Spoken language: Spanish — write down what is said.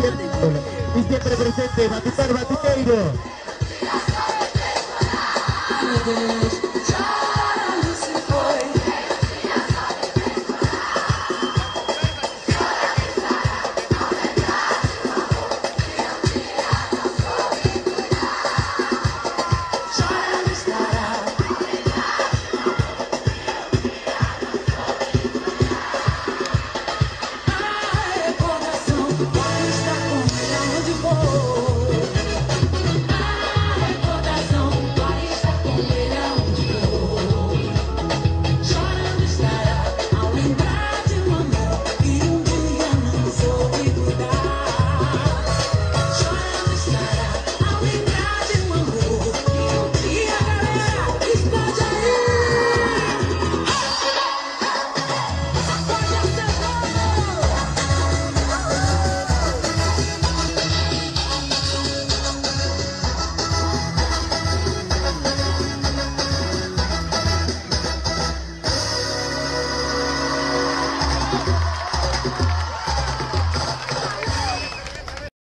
Y siempre presente, Batitar Batiteiro. Yeah.